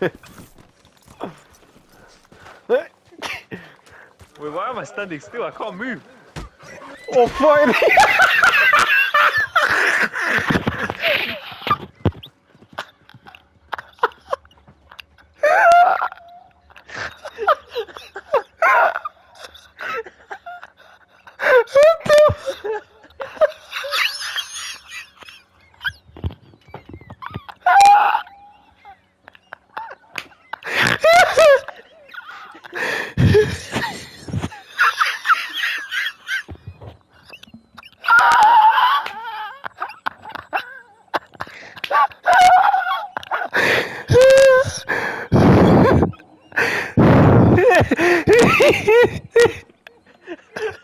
Wait, why am I standing still? I can't move. oh fuck! what the Hehehehe